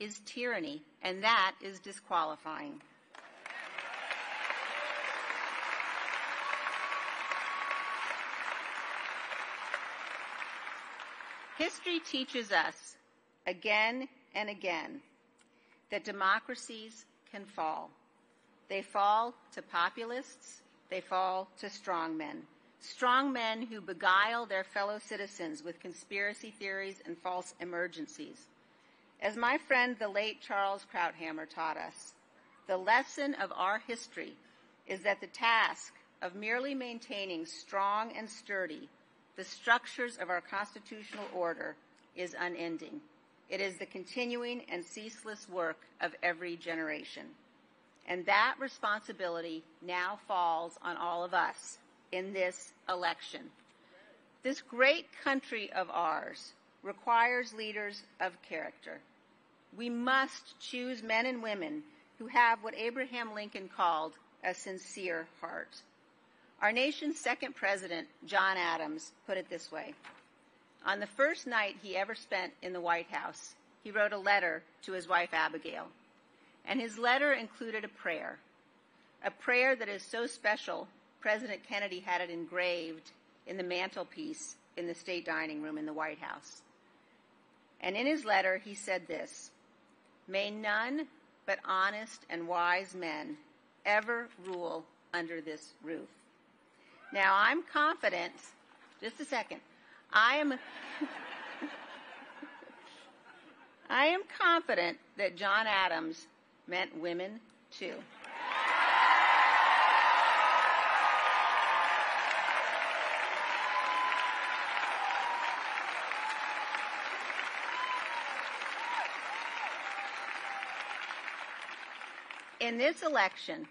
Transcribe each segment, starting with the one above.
is tyranny, and that is disqualifying. History teaches us again and again that democracies can fall. They fall to populists, they fall to strongmen. Strongmen who beguile their fellow citizens with conspiracy theories and false emergencies. As my friend, the late Charles Krauthammer, taught us, the lesson of our history is that the task of merely maintaining strong and sturdy the structures of our constitutional order is unending. It is the continuing and ceaseless work of every generation. And that responsibility now falls on all of us in this election. This great country of ours requires leaders of character. We must choose men and women who have what Abraham Lincoln called a sincere heart. Our nation's second president, John Adams, put it this way. On the first night he ever spent in the White House, he wrote a letter to his wife Abigail. And his letter included a prayer, a prayer that is so special, President Kennedy had it engraved in the mantelpiece in the state dining room in the White House. And in his letter, he said this May none but honest and wise men ever rule under this roof. Now, I'm confident, just a second, I am. I am confident that John Adams meant women too. In this election,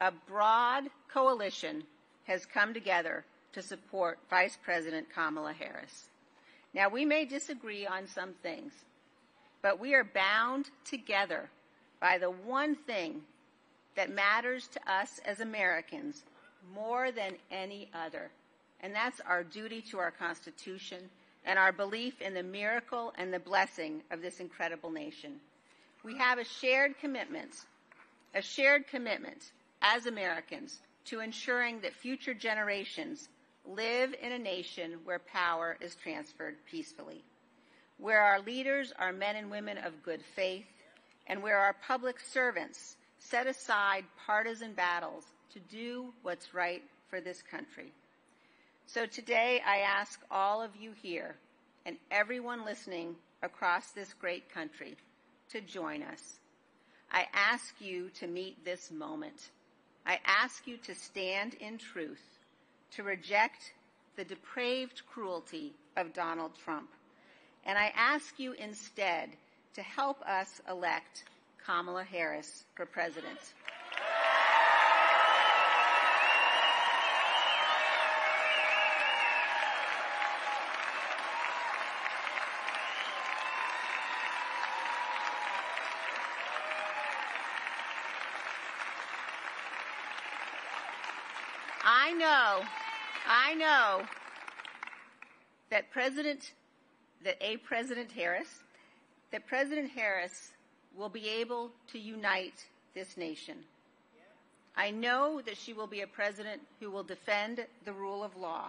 a broad coalition has come together to support Vice President Kamala Harris. Now, we may disagree on some things, but we are bound together by the one thing that matters to us as Americans more than any other, and that's our duty to our Constitution and our belief in the miracle and the blessing of this incredible nation. We have a shared commitment, a shared commitment as Americans to ensuring that future generations live in a nation where power is transferred peacefully, where our leaders are men and women of good faith, and where our public servants set aside partisan battles to do what's right for this country. So today I ask all of you here and everyone listening across this great country to join us. I ask you to meet this moment. I ask you to stand in truth, to reject the depraved cruelty of Donald Trump. And I ask you instead to help us elect Kamala Harris for president. I know, I know that President, that a President Harris that President Harris will be able to unite this nation. I know that she will be a president who will defend the rule of law.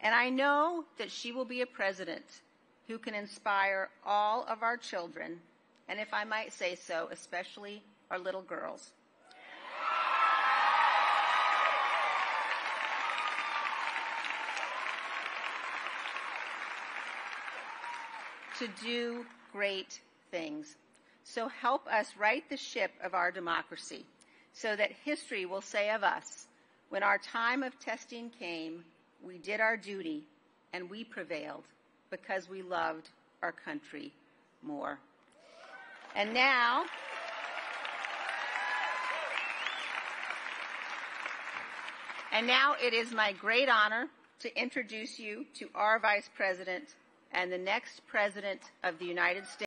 And I know that she will be a president who can inspire all of our children, and if I might say so, especially our little girls. To do great things. So help us right the ship of our democracy so that history will say of us, when our time of testing came, we did our duty and we prevailed because we loved our country more. And now, and now it is my great honor to introduce you to our Vice President, and the next President of the United States.